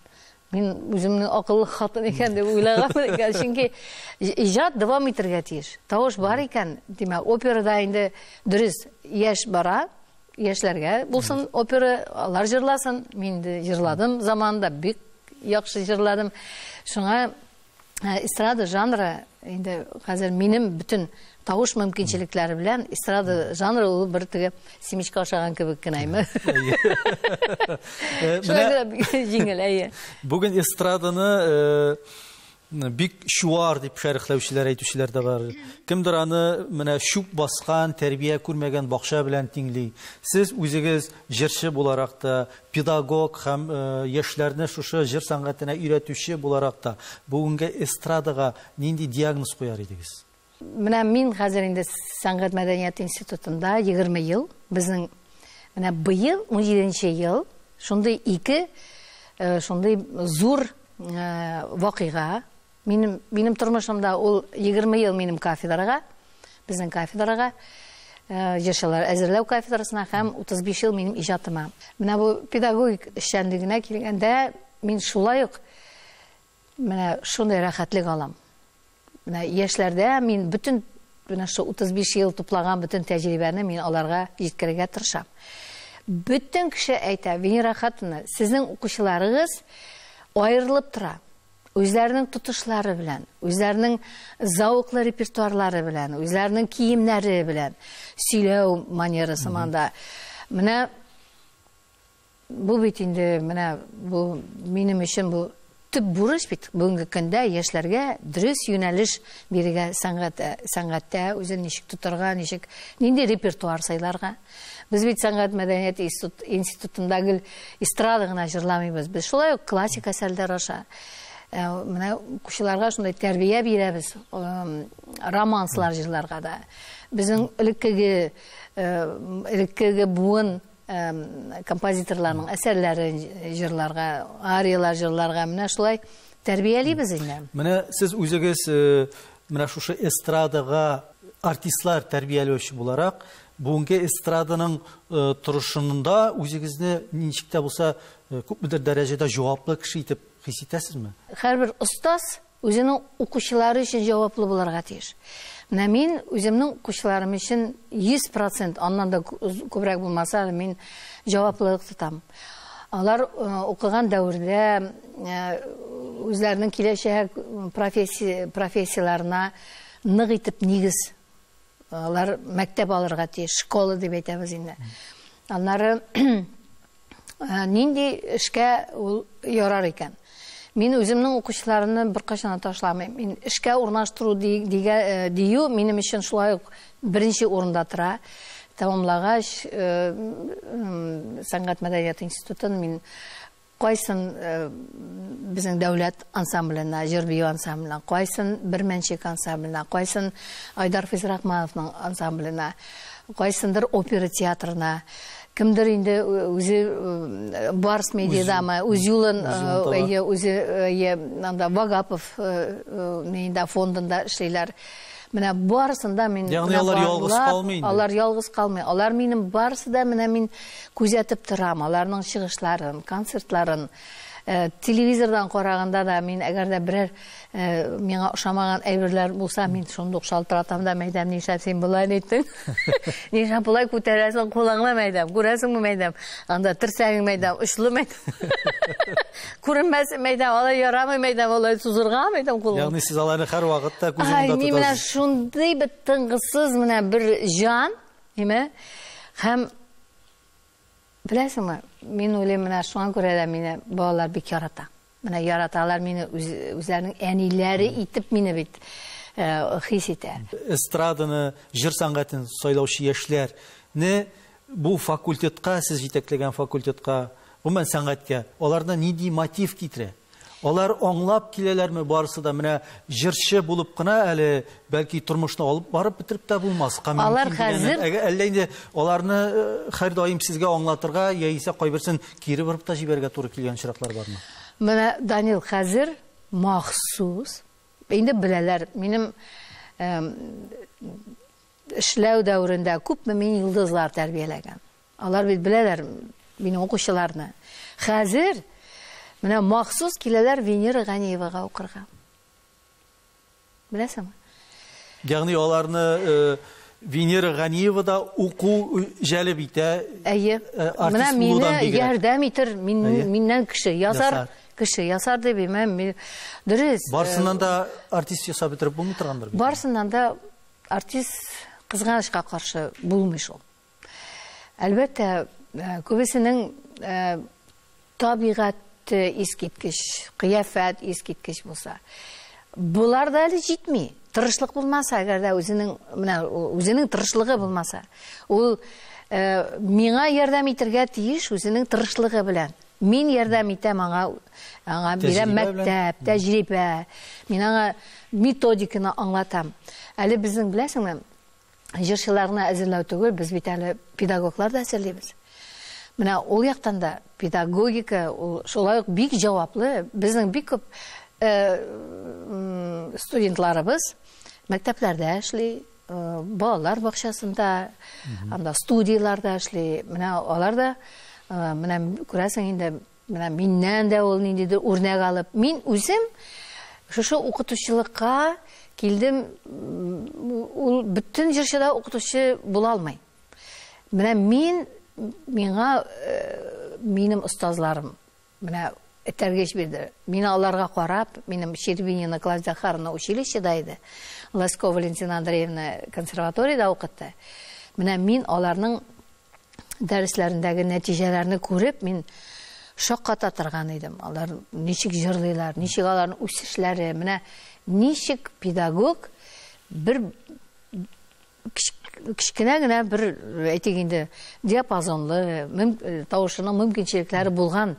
Мин үземнең акыллы хатын икән дип уйлаганмын икән. Чөнки иҗат дәвам итәргә тиеш. Тавыш бар икән, димәк, операда инде дөрес яшь бара, яшьләргә булсын опера, алар җырласын. Мин дә җырладым заманда, бик яхшы җырладым. Шуңа ә, эстрада жанры инде хәзер минем бөтен тавыш мөмкинчелекләре белән эстрада жанры ул бер теге семечка ашаган кебек кенәйме. Э, менә җиңел, әйе. Бүген эстраданы э, бик шуар дип шәрехләүчеләр әйтүчеләр дә бар. Кемдер аны менә шук баскан, тәрбия күрмәгән бакча белән тиңли. Сез үзегез җырчы буларак та, педагог һәм э, яшьләрне шушы җыр сәнгатенә өйрәтүче буларак та бүгенге эстрадага нинди диагноз куяр идегез? Менә мин хәзер инде сәнгать мәдәният институтында 20 ел, безнең менә быел 17нче ел, шундый ике э, шундый зур э, вакыйга минем минем тормышымда ул 20 ел кафедрага, безнең кафедрага э, җырчылар әзерләү кафедрасына һәм 35 ел минем иҗатыма. Менә бу педагогик эшчәнлегенә килгәндә мин шулай ук менә шундый рәхәтлек алам. Менә яшьләрдә мин бөтен менә шу 35 ел туплаган бөтен тәҗрибәне мин аларга җиткерергә тырышам. Бөтен кеше әйтә, Венера хатыны, сезнең укучыларыгыз аерылып тора. Үзләренең тотышлары белән, үзләренең зауыклы репертуарлары белән, үзләренең киемнәре белән, сөйләү манеры сыманда. Менә бу бит инде менә бу минем өчен бу төп бурыч бит бүгенге көндә яшьләргә дөрес юнәлеш бирергә сәнгать сәнгатьтә үзен ничек тотарга, ничек нинди репертуар сайларга. Без бит сәнгать мәдәният институт, институтында гел эстрада гына җырламыйбыз. Без шулай ук классик әсәрләр аша Ә, менә укучыларга шундай тәрбия бирәбез. Романслар җырларга да. Безнең элеккеге э, элеккеге буын композиторларның әсәрләрен җырларга, ариялар җырларга менә шулай тәрбиялибез инде. Менә сез үзегез э, менә шушы эстрадага артистлар тәрбияләүче буларак, бүгенге эстраданың э, торышында үзегезне ничек тә булса э, күпмедер дәрәҗәдә җаваплы кеше итеп хис итәсезме? Һәрбер остаз үзенең укучылары өчен җаваплы булырга тиеш. Менә мин үземнең укучыларым өчен 100%, аннан да күбрәк булмаса, мин җаваплылык тотам. Алар э, э, үзләренең киләчәк профессия профессияларына итеп нигез алар мәктәп алырга тиеш, школа дип әйтәбез инде. Аннары нинди эшкә ул ярар икән. Мин үземнең укучыларымны беркайчан да ташламыйм. Мин эшкә урнаштыру э, дию минем өчен шулай ук беренче урында тора. Тамамлагач, э, сәнгать мәдәният институтын мин кайсын э, безнең дәүләт ансамбленә, җыр бию ансамбленә, кайсын бермәнчек ансамбленә, кайсын Айдар Физрахмановның ансамбленә, кайсындыр опера театрына, инде үзе э, Барс медиадамы, үз юлын юлын таба. э, үзе э, анда Вагапов э, э, фондында эшләйләр. Менә барысында алар ялгыз барлап, калмый инде. Алар ялгыз калмый. Алар минем барысы да менә мин күзәтеп торам. Аларның чыгышларын, концертларын, телевизордан караганда да мин әгәр дә берәр э, миңа ошамаган әйберләр булса, мин шундук шалтыратам да мәйдәм нишләп син болай әйттең? Нишләп болай күтәрәсең кулыңны мәйдәм? Күрәсеңме мәйдәм? Анда терсәгең мәйдәм, очлы мәйдәм. Күренмәс мәйдәм, алай ярамый мәйдәм, алай сузырга мәйдәм кулың. Ягъни сез аларны һәр вакытта күз Ай, уңында мин менә шундый бер тынгысыз менә бер җан, ниме? Һәм беләсеңме, мин уйлыйм менә шуңа күрә дә мине балалар бик ярата. Менә яраталар мине үз, үзләренең әниләре итеп мине бит э, хис итә. эстраданы, җыр сәнгатен сайлаучы яшьләрне бу факультетка, сез җитәкләгән факультетка, гомумән сәнгатькә, аларда нинди мотив китерә? Алар аңлап киләләрме барысы да менә җырчы булып кына әле бәлки тормышны алып барып бетереп тә булмас. Һәм Алар мөмкин дигәннән, хәзер- әгәр әллә инде аларны э, һәр даим сезгә аңлатырга яисә кайберсен кире борып та җибәргә туры килгән очраклар бармы? Менә Данил хәзер махсус инде беләләр. Минем эм, эшләү дәврендә күпме мин йолдызлар тәрбияләгән. Алар бит беләләр минем укучыларны. Хәзер менә махсус киләләр Венера Ганиевага укырга. Беләсеңме? Ягъни аларны э, Венера Ганиева да уку җәлеп итә. Әйе. Э, булудан мине бигрәк. ярдәм итер, мин, Әйе. миннән кеше, ясар, әйтмәм. Мин- Дөрес. Барсыннан да артист ясап бетереп булмый торгандыр бит. Барсыннан да артист кызганычка каршы булмый шул. Әлбәттә, э, күбесенең табигате искиткеч, кыяфәт искиткеч булса, булар да әле җитми. Тырышлык булмаса, әгәр дә үзенең менә үзенең тырышлыгы булмаса, ул э, миңа ярдәм итәргә тиеш үзенең тырышлыгы белән. Мин ярдәм итәм аңа, аңа бирәм мәктәп, тәҗрибә. Мин аңа методиканы аңлатам. Әле безнең беләсеңме, җырчыларны әзерләү түгел, без бит әле педагоглар да әзерлибез. Менә ул яктан да педагогика ул шулай ук бик җаваплы. Безнең бик күп э, студентларыбыз мәктәпләрдә эшли, э, балалар бакчасында, анда студияларда эшли. Менә алар да э, менә күрәсең инде менә миннән дә ул ниндидер үрнәк алып, мин үзем шушы укытучылыкка килдем, м, ул бөтен җырчыда укытучы була алмый. Менә мин миңа э, минем остазларым менә этәргеч бирде. Мин аларга карап, минем Щербинина Захаровна училищеда иде. Ласкова Валентина Андреевна консерваториядә укытты. Менә мин аларның дәресләрендәге нәтиҗәләрне күреп, мин шакката торган идем. Алар ничек җырлыйлар, ничек аларның үсешләре, менә ничек педагог бер кичкенә генә бер әйтик инде диапазонлы, э, тавышының мөмкинчелекләре булган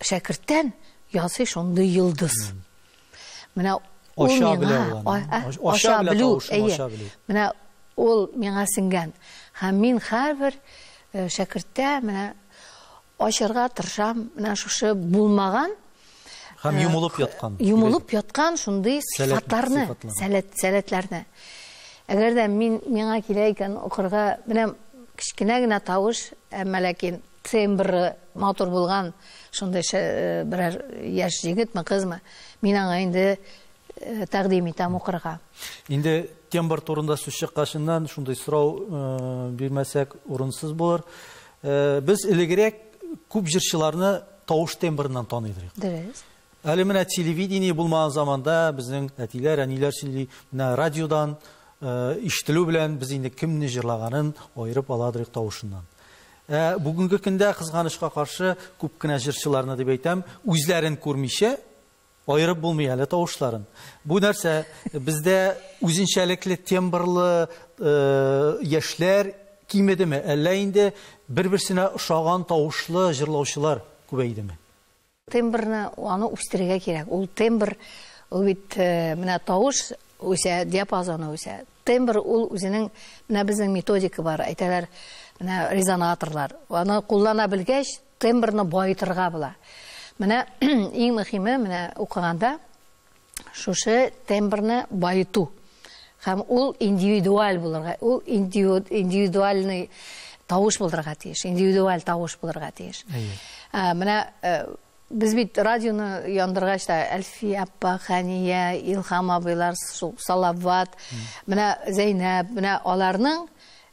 шәкерттән ясый шундый йолдыз. Менә ул миңа- Аша белү, әйе. Менә ул миңа сеңгән һәм мин һәрбер э, шәкерттә менә ачырга тырышам. Менә шушы булмаган һәм йомылып яткан. юмылып яткан шундый сыйфатларны сыйфатларны. сәләт сәләтләрне. Әгәр дә мин миңа килә икән укырга менә кечкенә генә тавыш әмма ләкин тембры матур булган шундый шә- э, берәр яшь егетме кызмы мин аңа инде э, тәкъдим итәм укырга Инде тембр турында сүз чыккашыннан шундый сорау э, бирмәсәк урынсыз булыр. Без элегрәк күп җырчыларны тавыш тембрыннан таныйдык. дөрес Әле менә телевидение булмаган заманда безнең әтиләр, әниләр сөйли, менә радиодан ишетелү белән без инде кемне җырлаганын аерып аладык тавышыннан. Ә, бүгенге көндә кызганычка каршы күп кенә җырчыларны дип әйтәм, үзләрен күрмичә аерып булмый әле тавышларын. Бу нәрсә бездә үзенчәлекле тембрлы э, яшьләр кимедеме, әллә инде бер-берсенә ошаган тавышлы җырлаучылар күбәйдеме? тембрны аны үстерергә кирәк. Ул тембр ул бит э, менә тавыш үсә, диапазоны үсә. Тембр ул үзенең менә безнең методика бар, әйтәләр, менә резонаторлар. Аны куллана белгәч, тембрны байытырга була. Менә иң мөһиме менә укыганда шушы тембрны байыту. Һәм ул индивидуаль булырга, ул индивид- индивидуальный тавыш булырга тиеш, индивидуаль тавыш булырга тиеш. Менә без бит радионы яндыргач та Әлфия апа, Хания, Илһам абыйлар, Салават, менә Зәйнәп, менә аларның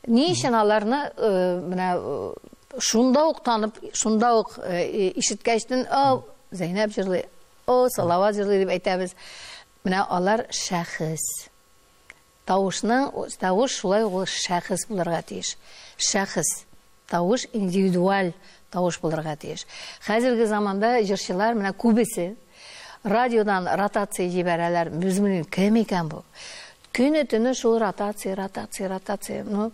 ни өчен аларны ә, менә ә, шунда ук танып, шунда ук ә, ишеткәчтен, о, Зәйнәп җырлый, о, Салават җырлый дип әйтәбез. Менә алар шәхес. Тавышның тавыш шулай ул шәхес булырга тиеш. Шәхес. Тавыш индивидуаль тавыш булырга тиеш. Хәзерге заманда җырчылар менә күбесе радиодан ротация. Без белмим кем икән бу. Көне төне шул ротация, ротация, ротация. Ну,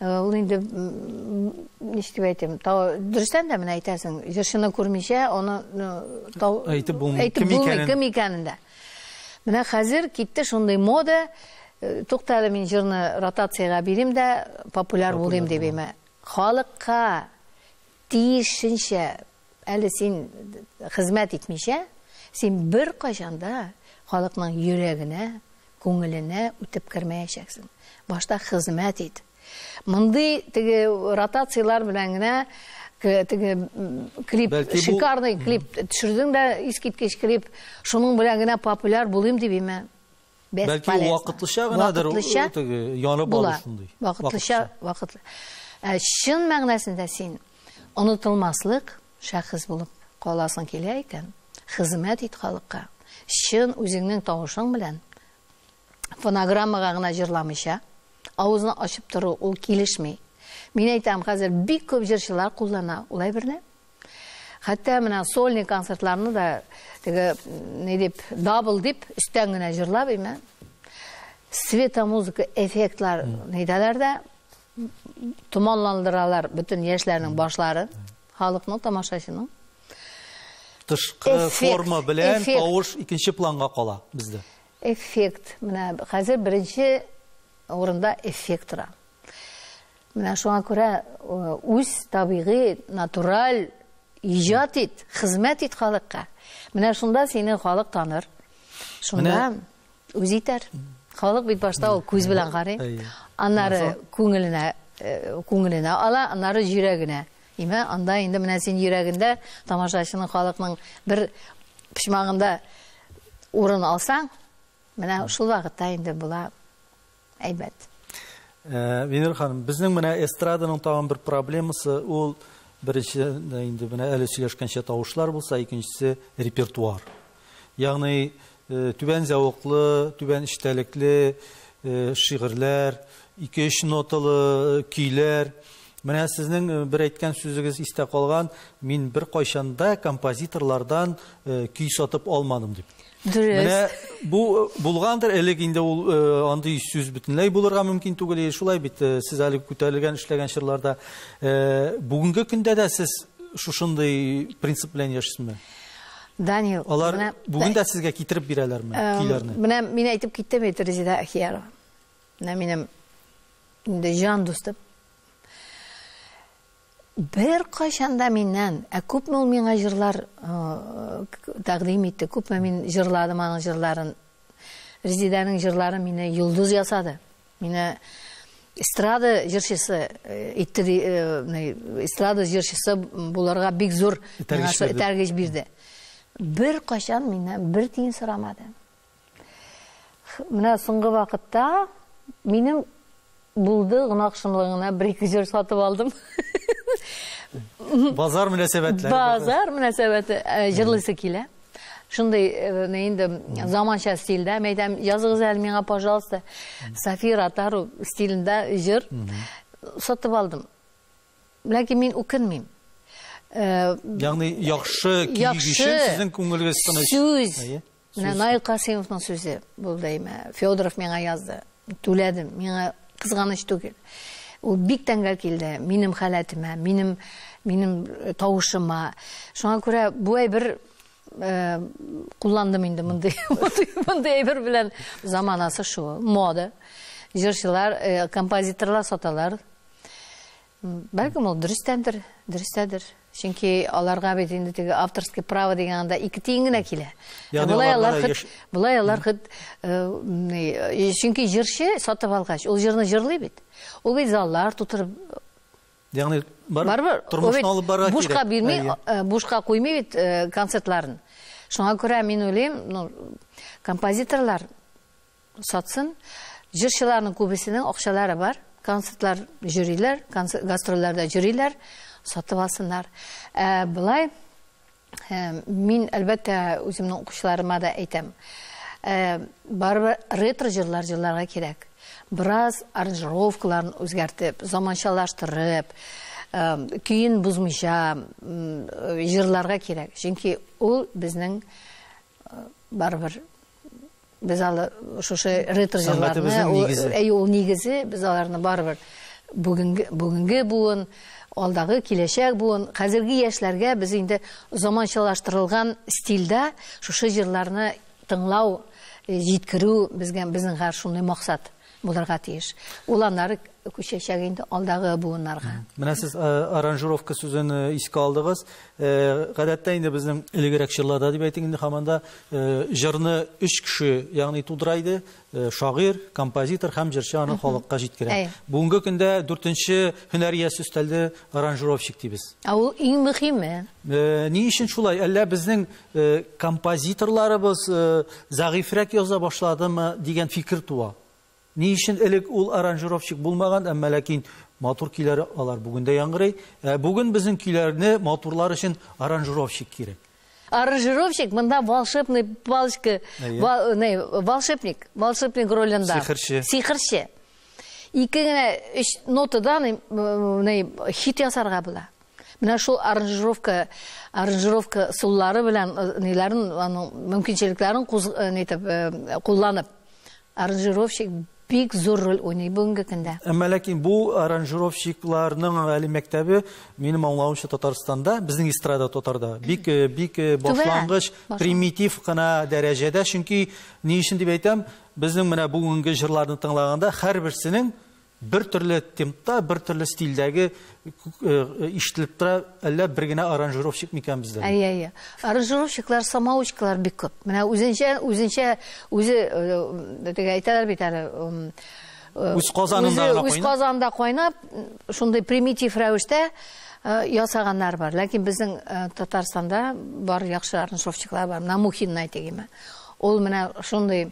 э, ул инде м, ничек дип әйтим, тау- дөрестән дә менә әйтәсең, җырчыны күрмичә, аны ну, тау- Әйтеп булмый, әйтеп кем булмый, икәнен. кем икәнен дә. Менә хәзер китте шундый мода, э, туктале мин җырны ротациягә бирим дә популяр булыйм дип әйме. Халыкка тиешенчә әле син хезмәт итмичә, син бер кайчанда халыкның йөрәгенә, күңеленә үтеп кермәячәксең. Башта хезмәт ит. Мондый теге ротациялар белән генә теге клип шикарный клип төшердең дә искиткеч клип шуның белән генә популяр булыйм дип әйме. Бәлки вакытлыча гынадыр, теге янып алу шундый. Вакытлыча, вакытлы. Ә, Чын мәгънәсендә син онытылмаслык шәхес булып каласың килә икән, хезмәт ит халыкка. Чын үзеңнең тавышың белән фонограммага гына җырламыйча, авызны ачып тору ул килешми. Мин әйтәм, хәзер бик күп җырчылар куллана улай берне. Хәтта менә сольный концертларны да теге не дип, дабл дип өстән генә җырлап име. Светомузыка эффектлар нидәләр дә томанландыралар бөтен яшьләрнең башларын, халыкның тамашачының. Тышкы форма белән тавыш икенче планга кала бездә. Эффект. Менә хәзер беренче урында эффект тора. Менә шуңа күрә э, үз табигый, натураль иҗат ит, хезмәт ит халыкка. Менә шунда сине халык таныр. Шунда үз итәр. Халык бит башта ул күз белән карый. Аннары күңеленә э, күңеленә ала, аннары йөрәгенә. Име, анда инде менә син йөрәгендә тамашачының халыкның бер пичмагында урын алсаң, менә шул вакытта инде була әйбәт. Ә, Венер ханым, безнең менә эстраданың тагын бер проблемасы ул беренче инде менә әле сөйләшкәнчә тавышлар булса, икенчесе репертуар. Ягъни э, түбән зәвыклы, түбән иштәлекле э, шигырьләр, ике-өч ноталы көйләр. Менә сезнең э, бер әйткән сүзегез истә калган, мин бер кайчанда композиторлардан көй сатып алмадым дип. Дөрес. Менә бу булгандыр элек инде ул андый сүз бөтенләй булырга мөмкин түгел. Шулай бит сез әле күтәрелгән эшләгән чырларда э, бүгенге көндә дә сез шушындый принцип белән яшисезме? Данил, Алар дә сезгә китереп бирәләрме Эм, көйләрне? Менә мин әйтеп киттем бит Резида Ахиярова. Менә минем инде жан дустым бер кайчанда менен ә күпме ул миңа җырлар э, тәкъдим итте күпме мин җырладым аның җырларын резиданың җырлары мине йолдыз ясады мине эстрада не, эстрада җырчысы буларга бик зур Этәргеч миңа бер кайчан миннән бер тиен сорамады менә соңгы вакытта минем булды гынакшымлыгына бер ике җыр сатып алдым Базар мөнәсәбәтләре. базар мөнәсәбәте ә, җырлыйсы килә шундай не инде заманча стильдә мен әйтәм языгыз әле миңа пожалуйста сафира тару стилендә җыр сатып алдым ләкин мин үкенмим Сезнең күңелегез тыныч. Сүз. Әйе. Менә Наил Касимовның сүзе булды әйме. Федоров миңа язды. Түләдем. Миңа кызганыч түгел. Ул бик тәңгәл килде минем халәтемә, минем минем э, тавышыма. Шуңа күрә бу әйбер э, кулландым инде мондый мондый әйбер белән заманасы шу, мода. Җырчылар, э, композиторлар саталар. Бәлкем ул дөрестәндер, дөрестәдер. Чөнки аларга бит инде теге авторский право дигән анда ике тиен генә килә. Ә аларга алар хит, яш- булай алар э, э, чөнки җырчы сатып алгач, ул җырны җырлый бит. Ул бит заллар тутырып Ягъни бар барбыр. тормышны алып барырга кирәк. Бушка бирмей, э, бушка куймый бит э, концертларын. Шуңа күрә мин уйлыйм, ну, композиторлар сатсын, җырчыларның күбесенең акчалары бар, концертлар концерт гастрольләрдә жюриләр сатып алсыннар. Ә, Былай Ә, мин әлбәттә үземнең укучыларыма да әйтәм. Ә, Барыбер ретро җырлар җырларга кирәк. Бераз аранжировкаларын үзгәртеп, заманчалаштырып, ә, көен бузмыйча м, җырларга кирәк. Чөнки ул безнең ә, барыбер без алы шушы ретро нигезе. әй ул нигезе, без аларны барыбер бүгенге бүгенге буын, алдагы киләчәк буын, хәзерге яшьләргә без инде заманчалаштырылган стильдә шушы җырларны тыңлау, э, җиткерү безгә безнең һәр шундый максат. Булырга тиеш. Ул аннары күчәчәк инде алдагы буыннарга. Менә сез э, аранжировка э, искә алдыгыз. Э, Гадәттә инде безнең элегрәк җырларда дип әйтик инде һаманда э, җырны өч кеше, ягъни тудыра иде. Э, Шагыйрь, композитор һәм җырчы аны җиткерә. Әйе. Бүгенге көндә 4нче һөнәри өстәлде аранжировщик дибез. Ә ул иң мөһиме. Э, Ни өчен шулай? Әллә э, композиторларыбыз э, зәгыйфрәк яза башладымы дигән фикер туа. Ни өчен элек ул аранжировщик булмаган, әмма ләкин матур көйләр алар бүген дә яңгырый. Ә Бүген безнең көйләрне матурлар өчен аранжировщик кирәк. Аранжировщик монда волшебный палочка, волшебник, волшебник ролендә. Сихерче. Сихерче. Ике генә өч нотадан не хит ясарга була. Менә шул аранжировка, аранжировка суллары белән э, ниләрен, аның мөмкинчелекләрен э, э, кулланып аранжировщик бик зур роль уйный бүгенге көндә. Әмма ләкин бу аранжировщикларның әле мәктәбе минем аңлавымча Татарстанда, безнең эстрада татарда бик э, бик э, Башлангыч. примитив кына дәрәҗәдә, чөнки ни өчен дип әйтәм, безнең менә бүгенге җырларны тыңлаганда һәрберсенең бер төрле темпта, бер төрле стильдәге ишетелеп тора, әллә бер генә аранжировщик микән бездә? Әйе, әйе. Аранжировщиклар, самоучкалар бик күп. Менә үзенчә, үзенчә, үзе э, теге әйтәләр бит әле. э, Үз казанында Үз казанында кайнап, шундый примитив рәвештә э, ясаганнар бар. Ләкин безнең э, Татарстанда бар яхшы аранжировщиклар бар. Намухин әйтегеме. Ул менә шундый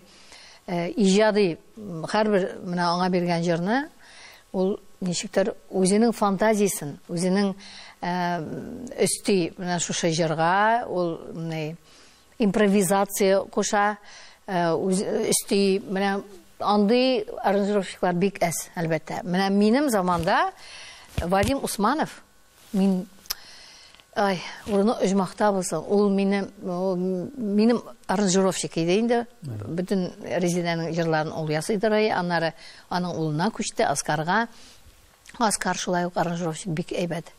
иҗади м, һәрбер менә аңа биргән җырны ул ничектер үзенең фантазиясын, үзенең э, өсти менә шушы җырга ул менә импровизация куша, э, өсти менә андый аранжировщиклар бик әз, әлбәттә. Менә минем заманда Вадим Усманов, мин Ай, урыны оҗмакта булсын. Ул минем ул минем аранжировщик иде инде. Бөтен резиданың җырларын ул ясый дырый. Аннары аның улына күчте Аскарга. Аскар шулай ук аранжировщик бик әйбәт.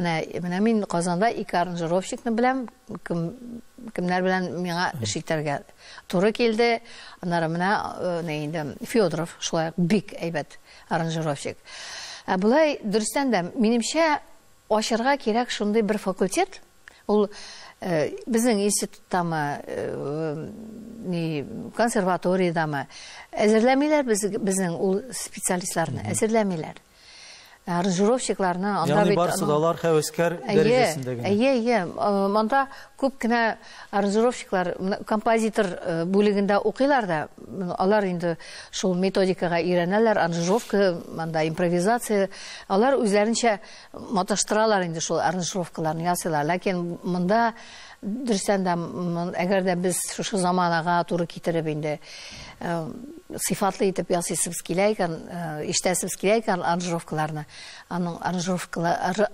менә менә мин казанда ике аранжировщикны беләм кем кемнәр белән миңа эш итәргә туры килде аннары менә не инде федоров шулай бик әйбәт аранжировщик ә болай дөрестән дә минемчә ачарга кирәк шундый бер факультет ул безнең институттамы консерваториядамы әзерләмиләр без, безнең ул специалистларны әзерләмиләр аранжировщикларны анда Ягъни бит барысы да алар хәвескәр Әйе, дәрәҗәсендә генә. әйе, әйе. Монда күп кенә аранжировщиклар, композитор э, бүлегендә укыйлар да, алар инде шул методикага өйрәнәләр, аранжировка, монда импровизация, алар үзләренчә маташтыралар инде шул аранжировкаларны ясыйлар. Ләкин монда дөрестән дә әгәр дә без шушы заманага туры китереп инде сыйфатлы итеп ясыйсыбыз килә икән, э, ишетәсебез килә икән аранжировкаларны, аның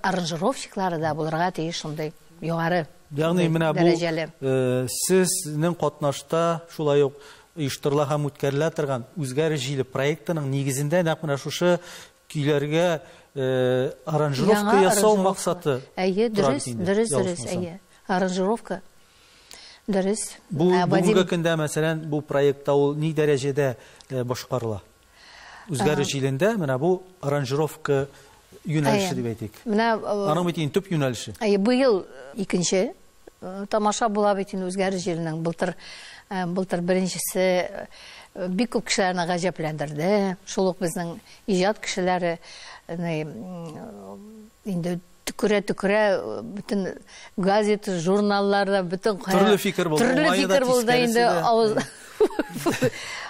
аранжировщиклары да булырга тиеш шундый югары Ягъни менә бу э, сезнең катнашта шулай ук оештырыла һәм үткәрелә торган үзгәреш җиле проектының нигезендә нәкъ менә шушы көйләргә э, аранжировка ясау максаты. Әйе, дөрес, дөрес, дөрес, әйе. Аранжировка. Дөрес. Бу Ә, бүгенге Вадим- көндә мәсәлән бу проектта ул ни дәрәҗәдә э, башкарыла? Үзгәреш җилендә менә бу аранжировка юнәлеше дип әйтик. Менә э, Аның бит төп юнәлеше. Әйе, быел икенче э, тамаша була бит инде үзгәреш җиренең. Былтыр былтыр беренчесе бик күп кешеләрне гаҗәпләндерде. Шул ук безнең иҗат кешеләре не, инде төкерә төкерә бөтен газета, журналларда бөтен кая- Төрле фикер булды, Төрле уңайы да, фикер булды тискәресе инде. дә. авыз-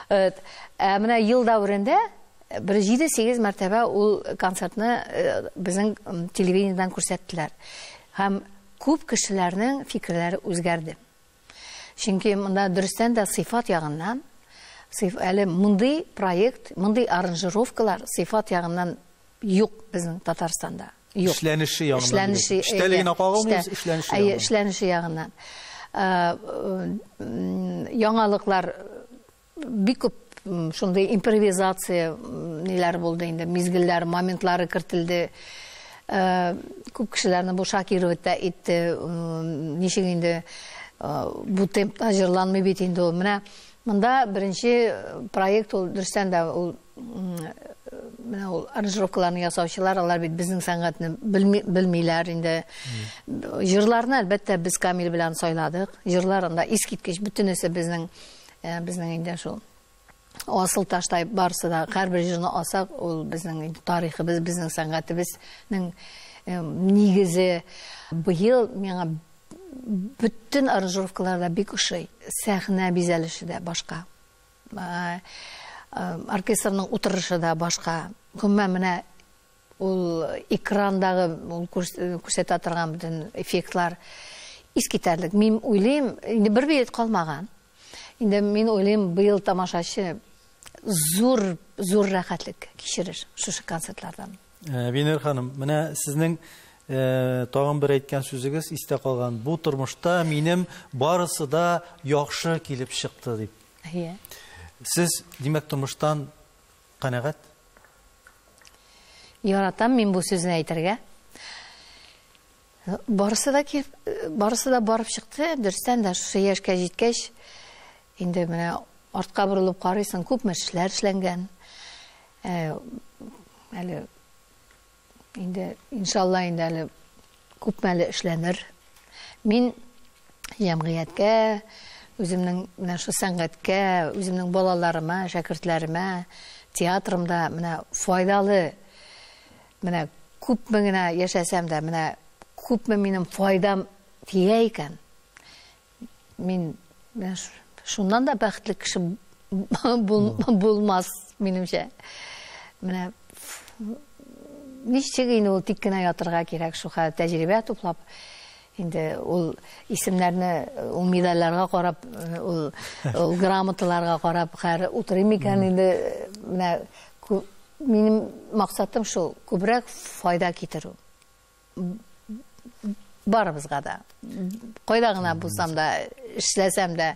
Evet. Ә, ел дәврендә бер 7-8 мәртәбә ул концертны безнең м, телевидениедан күрсәттеләр. Һәм күп кешеләрнең фикерләре үзгәрде. Чөнки монда дөрестән дә сыйфат ягыннан әле мондый проект, мондый аранжировкалар сыйфат ягыннан юк безнең Татарстанда. Эштә- эшләнеше әйе, ягыннан. эшләнеше ягыннан. Ә, м, Яңалыклар бик күп м, шундый импровизация м, ниләр булды инде, мизгелләр, моментлары кертелде. Ә, Күп кешеләрне бу Шакиров итте, м, ничек инде ә, бу темпта җырланмый бит инде ул. Э, проект ул дөрестән дә ул м, менә ул аранжировкаларны ясаучылар алар бит безнең сәнгатьне белми- белмиләр инде. Җырларны әлбәттә без Камил белән сайладык. Җырларында искиткеч бөтенесе безнең э, безнең инде шул асыл таштай барысы да һәрбер җырны алсак ул безнең инде тарихыбыз, безнең сәнгатебезнең э, нигезе. Быел миңа бөтен аранжировкаларда бик ошый. Сәхнә бизәлеше дә башка. Ә, оркестрның утырышы да башка. Гомумән менә ул экрандагы ул күрс- күрсәтә торган бөтен эффектлар искитәрлек. Мин уйлыйм, инде бер билет калмаган. Инде мин уйлыйм, быел тамашачы зур зур рәхәтлек кичерер шушы концертлардан. Ә, Венер ханым, менә сезнең э, тагын бер әйткән сүзегез истә калган. Бу тормышта минем барысы да яхшы килеп чыкты дип. Әйе. Сез димәк тормыштан канәгать? Яратам мин бу сүзне әйтергә. Барысы да килеп, барысы да барып чыкты. Дөрестән дә шушы яшькә җиткәч, инде менә артка борылып карыйсың, күпме эшләр эшләнгән. Ә, әле инде иншалла инде әле күпме әле эшләнер. Мин җәмгыятькә, үземнең менә шу сәнгатькә, үземнең балаларыма, шәкертләремә, театрымда менә файдалы менә күпме генә яшәсәм дә менә күпме минем файдам тия икән. Мин шуннан да бәхетле кеше бул, булмас минемчә. Менә ничек инде ул тик кенә ятырга кирәк шуха тәҗрибә туплап инде ул исемнәрне ул медальләргә карап ул, ул грамоталарга карап һәр утырыйм икән инде. Менә минем максатым шул. Күбрәк файда китерү барыбызга да. Кайда гына булсам да эшләсәм дә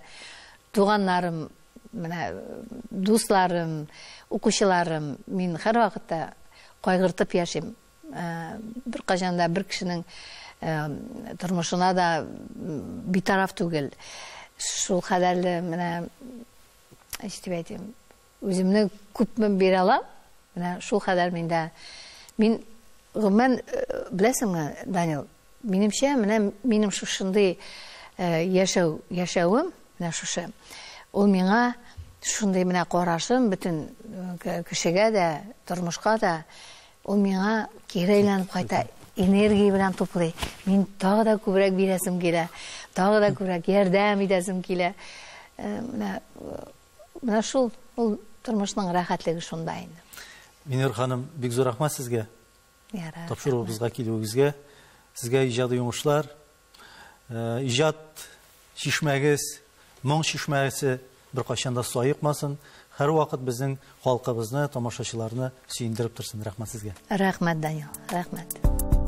туганнарым менә дусларым укучыларым мин һәрвакытта кайгыртып яшим. Ә, бер кайчан да бер кешенең тормышына да битараф түгел. Шул кадәрле менә ишетеп әйтим, үземне күпме бирә алам. Менә шул кадәр миндә мин гомумән э, беләсеңме, Данил, минемчә менә минем шушындый э, яшәү яшәвем, менә шушы. Ул миңа шундый менә карашым бөтен э, кешегә дә, тормышка да ул миңа кире әйләнеп кайта, энергия белән туплый. Мин тагы да күбрәк бирәсем килә, тагы да күбрәк ярдәм итәсем килә. Менә менә шул ул тормышның рәхәтлеге шунда инде. Минер ханым, бик зур рәхмәт сезгә. Ярар. тапшыруыбызга килүегезгә сезгә иҗади уңышлар иҗат шишмәгез моң шишмәсе беркайчан да саекмасын һәрвакыт безнең халкыбызны тамашачыларны сөендереп торсын рәхмәт сезгә Рәхмәт, Данил. Рәхмәт.